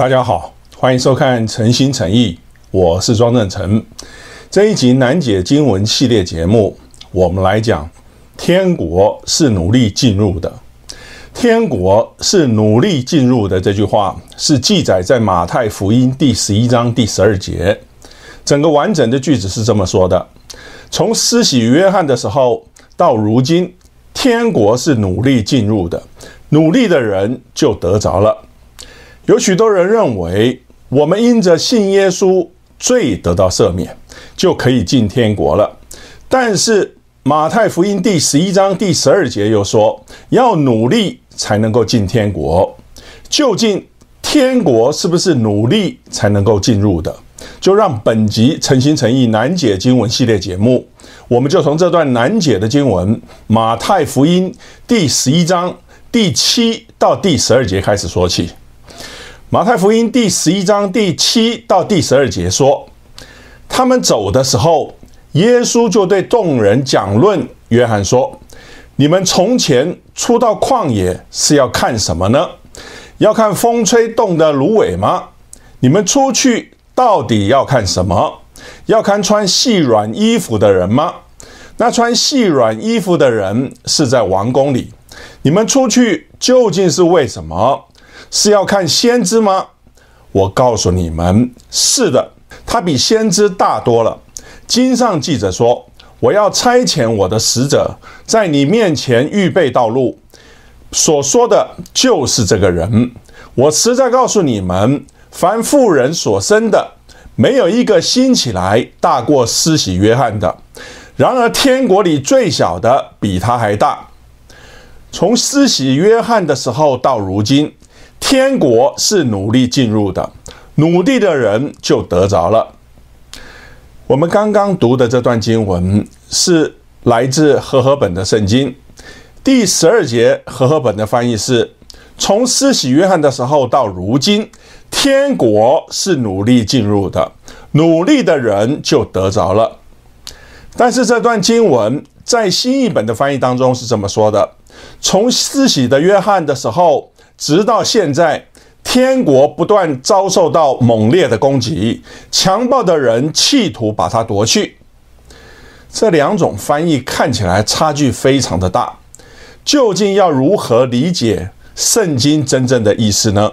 大家好，欢迎收看《诚心诚意》，我是庄正成。这一集难解经文系列节目，我们来讲天国是努力进入的。天国是努力进入的这句话，是记载在马太福音第十一章第十二节。整个完整的句子是这么说的：从施洗约翰的时候到如今，天国是努力进入的，努力的人就得着了。有许多人认为，我们因着信耶稣，罪得到赦免，就可以进天国了。但是马太福音第十一章第十二节又说，要努力才能够进天国。究竟天国是不是努力才能够进入的？就让本集诚心诚意难解经文系列节目，我们就从这段难解的经文马太福音第十一章第七到第十二节开始说起。马太福音第十一章第七到第十二节说，他们走的时候，耶稣就对众人讲论。约翰说：“你们从前出到旷野是要看什么呢？要看风吹动的芦苇吗？你们出去到底要看什么？要看穿细软衣服的人吗？那穿细软衣服的人是在王宫里。你们出去究竟是为什么？”是要看先知吗？我告诉你们，是的，他比先知大多了。经上记着说：“我要差遣我的使者在你面前预备道路。”所说的就是这个人。我实在告诉你们，凡妇人所生的，没有一个兴起来大过施洗约翰的。然而天国里最小的比他还大。从施洗约翰的时候到如今。天国是努力进入的，努力的人就得着了。我们刚刚读的这段经文是来自和合本的圣经第十二节，和合本的翻译是：从施洗约翰的时候到如今，天国是努力进入的，努力的人就得着了。但是这段经文在新译本的翻译当中是这么说的：从施洗的约翰的时候。直到现在，天国不断遭受到猛烈的攻击，强暴的人企图把它夺去。这两种翻译看起来差距非常的大，究竟要如何理解圣经真正的意思呢？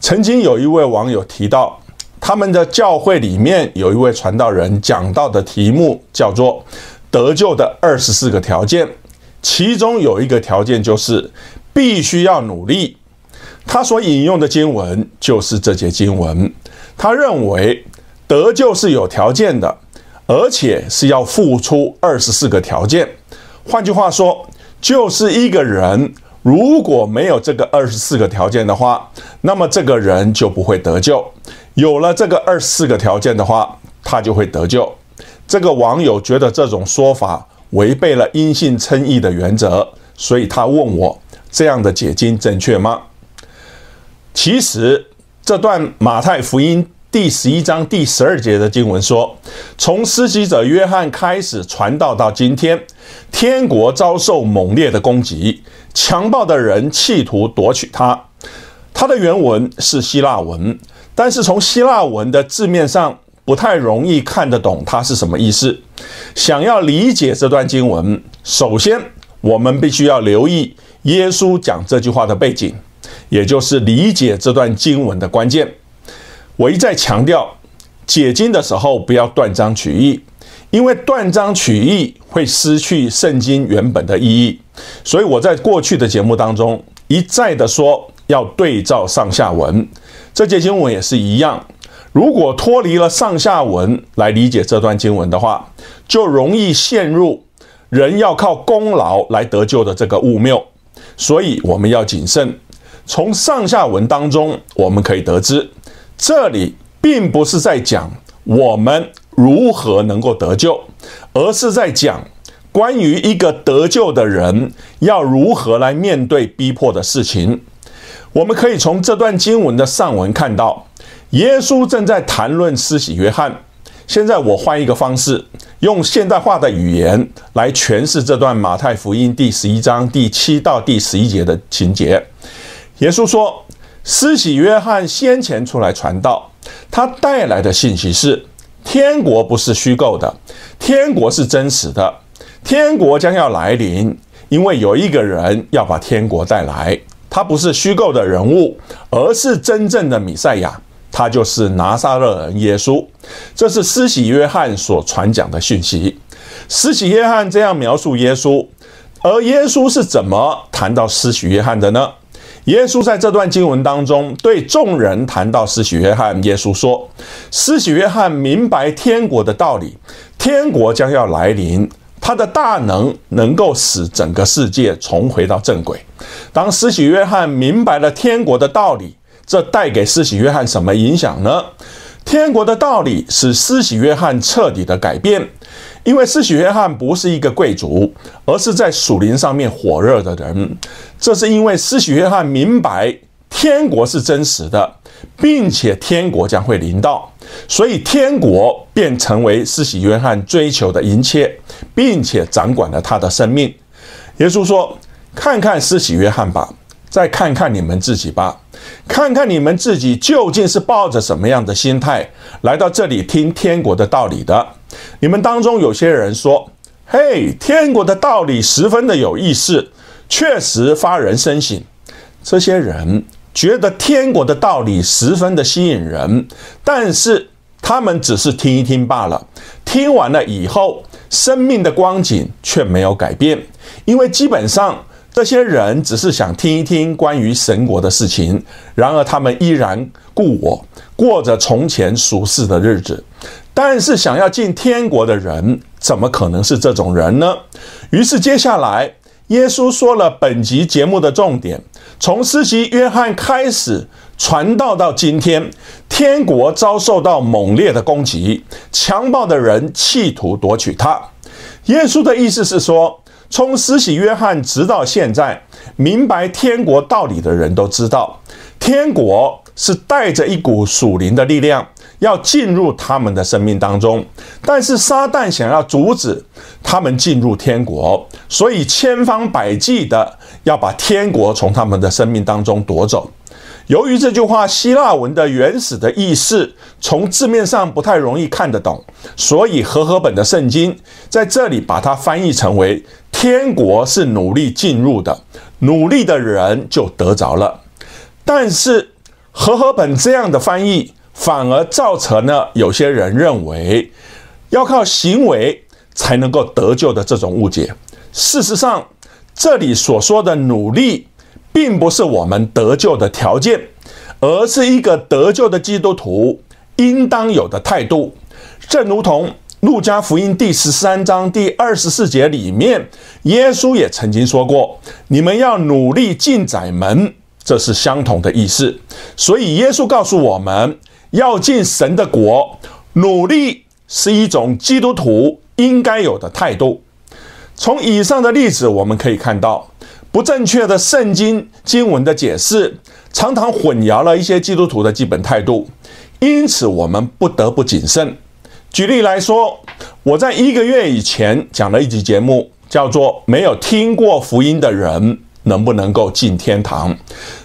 曾经有一位网友提到，他们的教会里面有一位传道人讲到的题目叫做“得救的二十四个条件”，其中有一个条件就是。必须要努力。他所引用的经文就是这节经文。他认为得救是有条件的，而且是要付出二十四个条件。换句话说，就是一个人如果没有这个二十四个条件的话，那么这个人就不会得救。有了这个二十四个条件的话，他就会得救。这个网友觉得这种说法违背了因信称义的原则，所以他问我。这样的解经正确吗？其实这段马太福音第十一章第十二节的经文说，从施洗者约翰开始传道到今天，天国遭受猛烈的攻击，强暴的人企图夺取它。它的原文是希腊文，但是从希腊文的字面上不太容易看得懂它是什么意思。想要理解这段经文，首先我们必须要留意。耶稣讲这句话的背景，也就是理解这段经文的关键。我一再强调，解经的时候不要断章取义，因为断章取义会失去圣经原本的意义。所以我在过去的节目当中一再的说，要对照上下文。这节经文也是一样，如果脱离了上下文来理解这段经文的话，就容易陷入人要靠功劳来得救的这个误谬。所以我们要谨慎。从上下文当中，我们可以得知，这里并不是在讲我们如何能够得救，而是在讲关于一个得救的人要如何来面对逼迫的事情。我们可以从这段经文的上文看到，耶稣正在谈论施洗约翰。现在我换一个方式，用现代化的语言来诠释这段马太福音第十一章第七到第十一节的情节。耶稣说：“施洗约翰先前出来传道，他带来的信息是：天国不是虚构的，天国是真实的，天国将要来临，因为有一个人要把天国带来，他不是虚构的人物，而是真正的弥赛亚，他就是拿撒勒人耶稣。这是施洗约翰所传讲的讯息。施洗约翰这样描述耶稣，而耶稣是怎么谈到施洗约翰的呢？耶稣在这段经文当中对众人谈到施洗约翰，耶稣说：“施洗约翰明白天国的道理，天国将要来临，他的大能能够使整个世界重回到正轨。当施洗约翰明白了天国的道理，这带给施洗约翰什么影响呢？天国的道理使施洗约翰彻底的改变。”因为施洗约翰不是一个贵族，而是在属灵上面火热的人。这是因为施洗约翰明白天国是真实的，并且天国将会临到，所以天国便成为施洗约翰追求的一切，并且掌管了他的生命。耶稣说：“看看施洗约翰吧，再看看你们自己吧，看看你们自己究竟是抱着什么样的心态来到这里听天国的道理的。”你们当中有些人说：“嘿，天国的道理十分的有意思，确实发人深省。”这些人觉得天国的道理十分的吸引人，但是他们只是听一听罢了。听完了以后，生命的光景却没有改变，因为基本上这些人只是想听一听关于神国的事情，然而他们依然故我，过着从前俗世的日子。但是想要进天国的人，怎么可能是这种人呢？于是接下来，耶稣说了本集节目的重点：从施洗约翰开始传道到今天，天国遭受到猛烈的攻击，强暴的人企图夺取它。耶稣的意思是说，从施洗约翰直到现在，明白天国道理的人都知道，天国是带着一股属灵的力量。要进入他们的生命当中，但是撒旦想要阻止他们进入天国，所以千方百计的要把天国从他们的生命当中夺走。由于这句话希腊文的原始的意思从字面上不太容易看得懂，所以和合本的圣经在这里把它翻译成为“天国是努力进入的，努力的人就得着了”。但是和合本这样的翻译。反而造成了有些人认为要靠行为才能够得救的这种误解。事实上，这里所说的努力，并不是我们得救的条件，而是一个得救的基督徒应当有的态度。正如同路加福音第十三章第二十四节里面，耶稣也曾经说过：“你们要努力进窄门。”这是相同的意思。所以，耶稣告诉我们。要进神的国，努力是一种基督徒应该有的态度。从以上的例子，我们可以看到，不正确的圣经经文的解释，常常混淆了一些基督徒的基本态度。因此，我们不得不谨慎。举例来说，我在一个月以前讲了一集节目，叫做《没有听过福音的人能不能够进天堂》。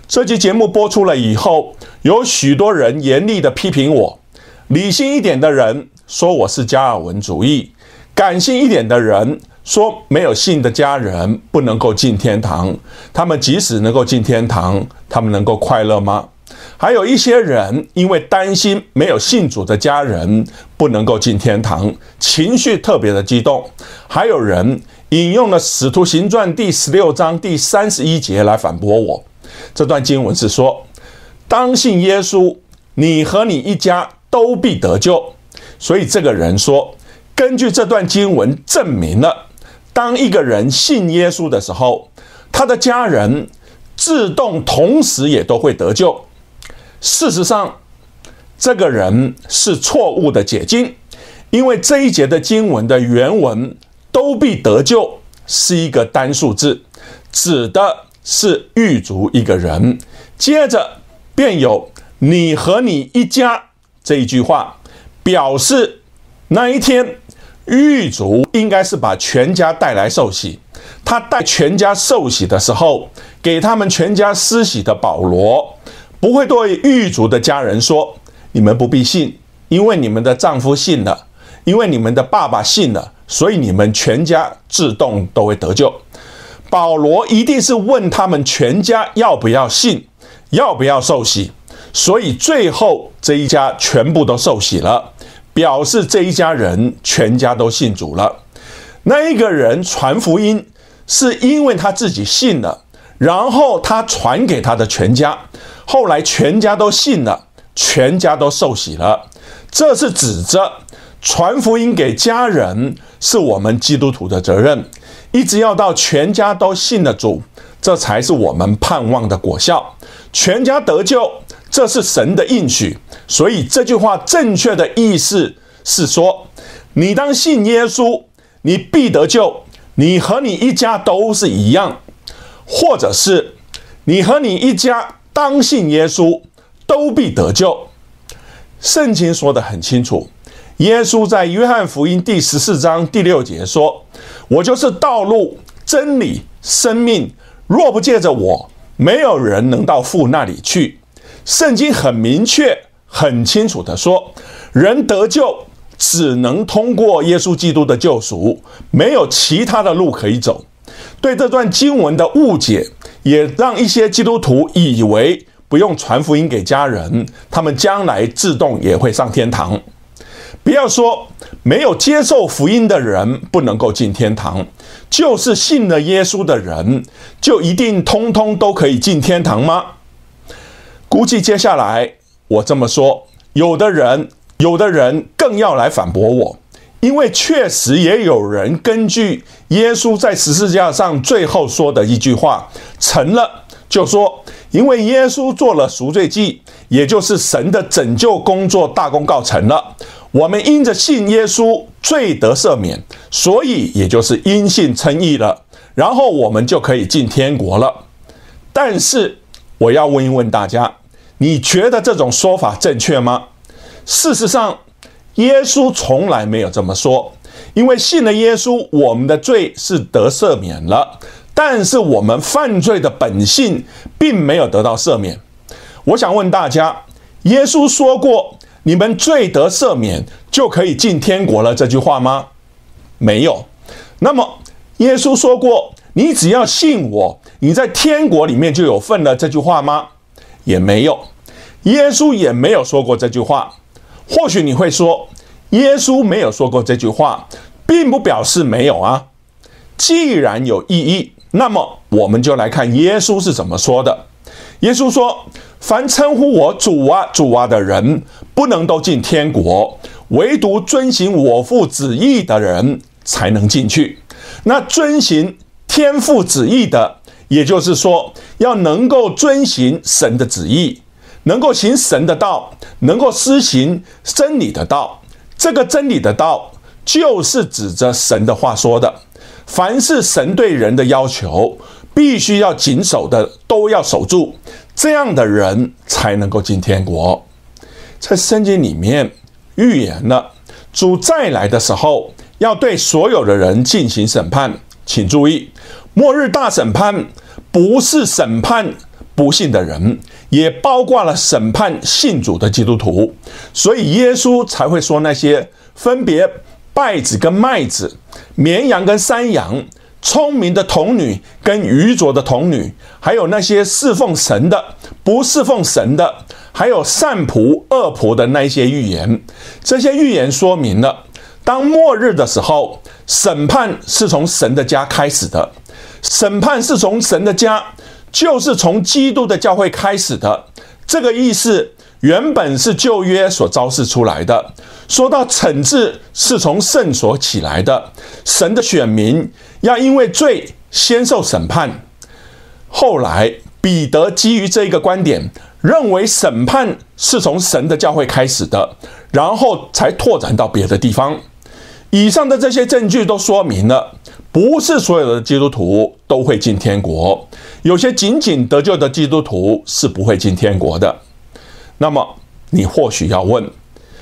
这期节目播出了以后。有许多人严厉的批评我，理性一点的人说我是加尔文主义，感性一点的人说没有信的家人不能够进天堂。他们即使能够进天堂，他们能够快乐吗？还有一些人因为担心没有信主的家人不能够进天堂，情绪特别的激动。还有人引用了《使徒行传》第十六章第三十一节来反驳我。这段经文是说。当信耶稣，你和你一家都必得救。所以这个人说，根据这段经文证明了，当一个人信耶稣的时候，他的家人自动同时也都会得救。事实上，这个人是错误的解经，因为这一节的经文的原文“都必得救”是一个单数字，指的是狱卒一个人。接着。便有你和你一家这一句话，表示那一天狱卒应该是把全家带来受洗。他带全家受洗的时候，给他们全家施洗的保罗，不会对狱卒的家人说：“你们不必信，因为你们的丈夫信了，因为你们的爸爸信了，所以你们全家自动都会得救。”保罗一定是问他们全家要不要信，要不要受洗，所以最后这一家全部都受洗了，表示这一家人全家都信主了。那一个人传福音，是因为他自己信了，然后他传给他的全家，后来全家都信了，全家都受洗了。这是指着传福音给家人，是我们基督徒的责任。一直要到全家都信了主，这才是我们盼望的果效。全家得救，这是神的应许。所以这句话正确的意思是说，你当信耶稣，你必得救，你和你一家都是一样；或者是你和你一家当信耶稣，都必得救。圣经说得很清楚。耶稣在约翰福音第十四章第六节说：“我就是道路、真理、生命，若不借着我，没有人能到父那里去。”圣经很明确、很清楚的说，人得救只能通过耶稣基督的救赎，没有其他的路可以走。对这段经文的误解，也让一些基督徒以为不用传福音给家人，他们将来自动也会上天堂。不要说没有接受福音的人不能够进天堂，就是信了耶稣的人，就一定通通都可以进天堂吗？估计接下来我这么说，有的人，有的人更要来反驳我，因为确实也有人根据耶稣在十字架上最后说的一句话，成了，就说，因为耶稣做了赎罪祭，也就是神的拯救工作大功告成了。我们因着信耶稣罪得赦免，所以也就是因信称义了，然后我们就可以进天国了。但是我要问一问大家，你觉得这种说法正确吗？事实上，耶稣从来没有这么说。因为信了耶稣，我们的罪是得赦免了，但是我们犯罪的本性并没有得到赦免。我想问大家，耶稣说过。你们罪得赦免就可以进天国了，这句话吗？没有。那么耶稣说过，你只要信我，你在天国里面就有份了，这句话吗？也没有。耶稣也没有说过这句话。或许你会说，耶稣没有说过这句话，并不表示没有啊。既然有意义，那么我们就来看耶稣是怎么说的。耶稣说。凡称呼我主啊、主啊的人，不能都进天国，唯独遵行我父旨意的人才能进去。那遵行天父旨意的，也就是说，要能够遵行神的旨意，能够行神的道，能够施行真理的道。这个真理的道，就是指着神的话说的。凡是神对人的要求，必须要谨守的，都要守住。这样的人才能够进天国。在圣经里面预言了主再来的时候，要对所有的人进行审判。请注意，末日大审判不是审判不信的人，也包括了审判信主的基督徒。所以耶稣才会说那些分别稗子跟麦子、绵羊跟山羊。聪明的童女跟愚拙的童女，还有那些侍奉神的、不侍奉神的，还有善仆恶仆的那些预言，这些预言说明了，当末日的时候，审判是从神的家开始的。审判是从神的家，就是从基督的教会开始的。这个意思原本是旧约所昭示出来的。说到惩治是从圣所起来的，神的选民要因为罪先受审判。后来彼得基于这一个观点，认为审判是从神的教会开始的，然后才拓展到别的地方。以上的这些证据都说明了，不是所有的基督徒都会进天国，有些仅仅得救的基督徒是不会进天国的。那么你或许要问？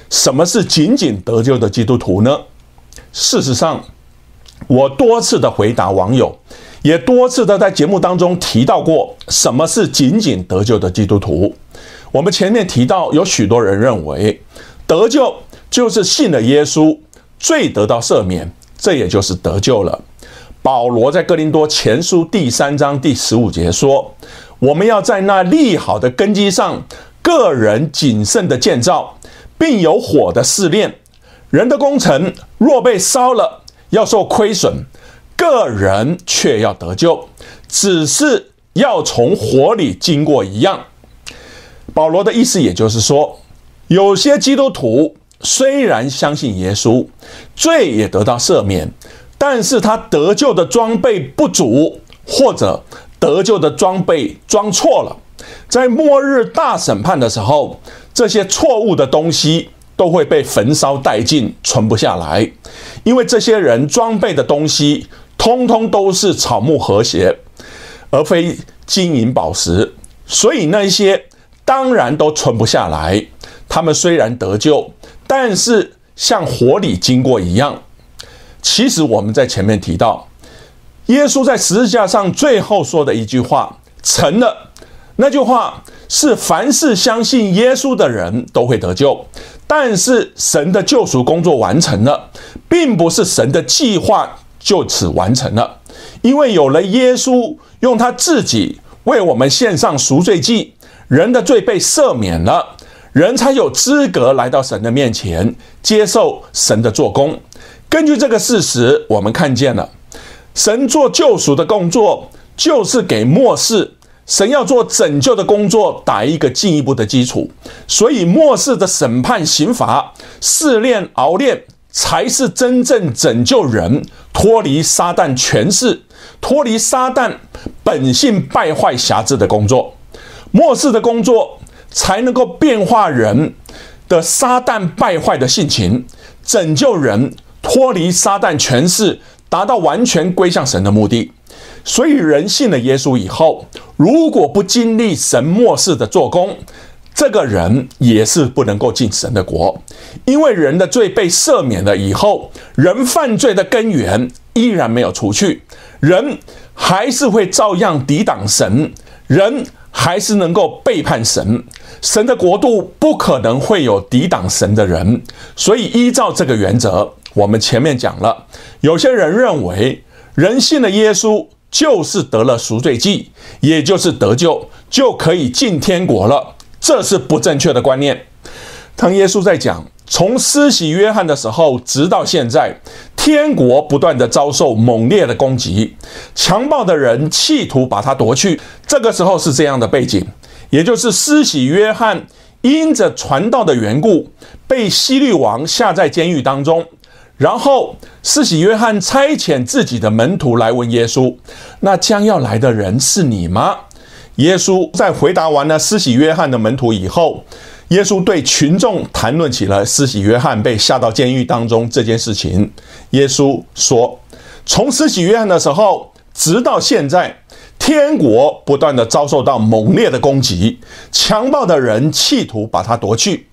什么是仅仅得救的基督徒呢？事实上，我多次的回答网友，也多次的在节目当中提到过，什么是仅仅得救的基督徒。我们前面提到，有许多人认为得救就是信了耶稣，罪得到赦免，这也就是得救了。保罗在哥林多前书第三章第十五节说：“我们要在那立好的根基上，个人谨慎的建造，并有火的试炼。人的工程若被烧了，要受亏损；个人却要得救，只是要从火里经过一样。”保罗的意思也就是说，有些基督徒虽然相信耶稣，罪也得到赦免。但是他得救的装备不足，或者得救的装备装错了，在末日大审判的时候，这些错误的东西都会被焚烧殆尽，存不下来。因为这些人装备的东西，通通都是草木和谐，而非金银宝石，所以那些当然都存不下来。他们虽然得救，但是像火里经过一样。其实我们在前面提到，耶稣在十字架上最后说的一句话成了。那句话是：凡是相信耶稣的人都会得救。但是神的救赎工作完成了，并不是神的计划就此完成了，因为有了耶稣用他自己为我们献上赎罪祭，人的罪被赦免了，人才有资格来到神的面前，接受神的做工。根据这个事实，我们看见了神做救赎的工作，就是给末世神要做拯救的工作打一个进一步的基础。所以末世的审判、刑罚、试炼、熬炼，才是真正拯救人脱离撒旦权势、脱离撒旦本性败坏辖制的工作。末世的工作才能够变化人的撒旦败坏的性情，拯救人。脱离撒旦权势，达到完全归向神的目的。所以，人信了耶稣以后，如果不经历神末世的做工，这个人也是不能够进神的国。因为人的罪被赦免了以后，人犯罪的根源依然没有除去，人还是会照样抵挡神，人还是能够背叛神。神的国度不可能会有抵挡神的人。所以，依照这个原则。我们前面讲了，有些人认为人信了耶稣就是得了赎罪祭，也就是得救就可以进天国了，这是不正确的观念。当耶稣在讲从施洗约翰的时候，直到现在，天国不断的遭受猛烈的攻击，强暴的人企图把它夺去。这个时候是这样的背景，也就是施洗约翰因着传道的缘故，被希律王下在监狱当中。然后，施洗约翰差遣自己的门徒来问耶稣：“那将要来的人是你吗？”耶稣在回答完了施洗约翰的门徒以后，耶稣对群众谈论起了施洗约翰被下到监狱当中这件事情。耶稣说：“从施洗约翰的时候，直到现在，天国不断的遭受到猛烈的攻击，强暴的人企图把它夺去。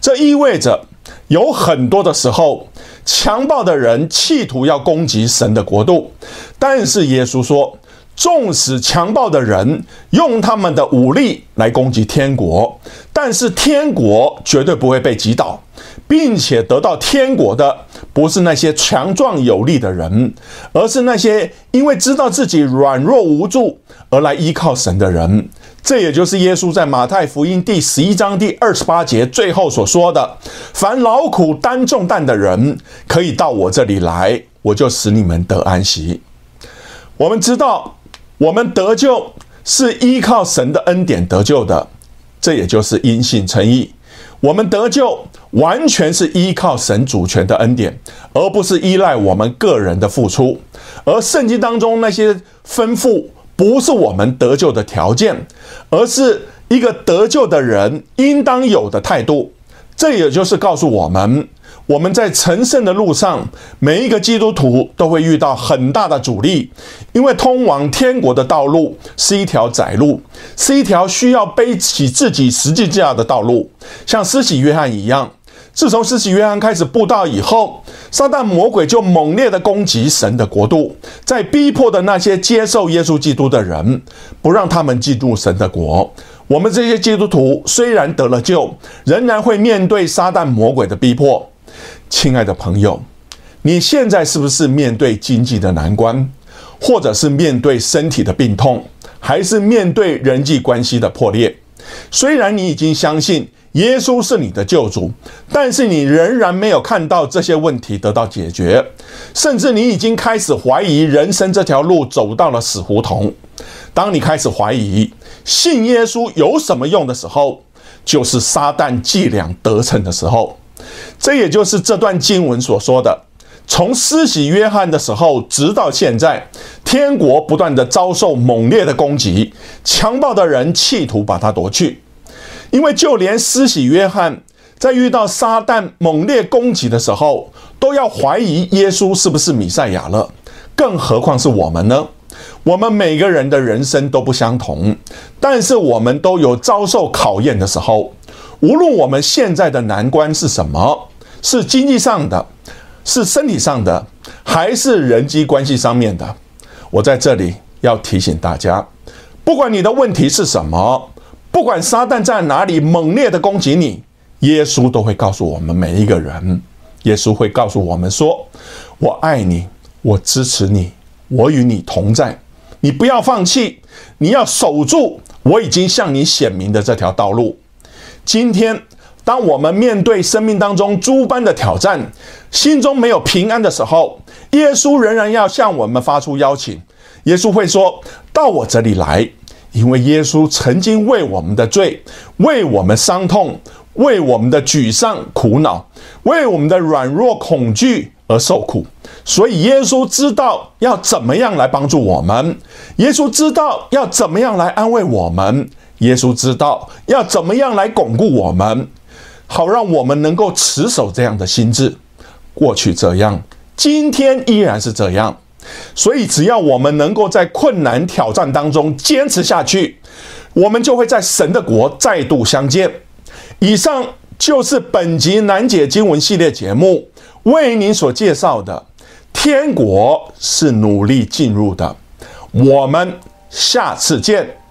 这意味着有很多的时候。”强暴的人企图要攻击神的国度，但是耶稣说，纵使强暴的人用他们的武力来攻击天国，但是天国绝对不会被击倒，并且得到天国的不是那些强壮有力的人，而是那些因为知道自己软弱无助而来依靠神的人。这也就是耶稣在马太福音第十一章第二十八节最后所说的：“凡劳苦担重担的人，可以到我这里来，我就使你们得安息。”我们知道，我们得救是依靠神的恩典得救的，这也就是因信称义。我们得救完全是依靠神主权的恩典，而不是依赖我们个人的付出。而圣经当中那些吩咐。不是我们得救的条件，而是一个得救的人应当有的态度。这也就是告诉我们，我们在成圣的路上，每一个基督徒都会遇到很大的阻力，因为通往天国的道路是一条窄路，是一条需要背起自己实际价的道路，像施洗约翰一样。自从施洗约翰开始布道以后，撒旦魔鬼就猛烈的攻击神的国度，在逼迫的那些接受耶稣基督的人，不让他们进入神的国。我们这些基督徒虽然得了救，仍然会面对撒旦魔鬼的逼迫。亲爱的朋友，你现在是不是面对经济的难关，或者是面对身体的病痛，还是面对人际关系的破裂？虽然你已经相信耶稣是你的救主，但是你仍然没有看到这些问题得到解决，甚至你已经开始怀疑人生这条路走到了死胡同。当你开始怀疑信耶稣有什么用的时候，就是撒旦伎俩得逞的时候。这也就是这段经文所说的：从施洗约翰的时候直到现在，天国不断的遭受猛烈的攻击，强暴的人企图把它夺去。因为就连施洗约翰在遇到撒旦猛烈攻击的时候，都要怀疑耶稣是不是弥赛亚了，更何况是我们呢？我们每个人的人生都不相同，但是我们都有遭受考验的时候。无论我们现在的难关是什么，是经济上的，是身体上的，还是人际关系上面的，我在这里要提醒大家：不管你的问题是什么，不管撒旦在哪里猛烈的攻击你，耶稣都会告诉我们每一个人。耶稣会告诉我们说：“我爱你，我支持你，我与你同在。你不要放弃，你要守住我已经向你显明的这条道路。”今天，当我们面对生命当中诸般的挑战，心中没有平安的时候，耶稣仍然要向我们发出邀请。耶稣会说：“到我这里来，因为耶稣曾经为我们的罪、为我们伤痛、为我们的沮丧苦恼、为我们的软弱恐惧而受苦，所以耶稣知道要怎么样来帮助我们，耶稣知道要怎么样来安慰我们。”耶稣知道要怎么样来巩固我们，好让我们能够持守这样的心智。过去这样，今天依然是这样。所以，只要我们能够在困难挑战当中坚持下去，我们就会在神的国再度相见。以上就是本集难解经文系列节目为您所介绍的。天国是努力进入的。我们下次见。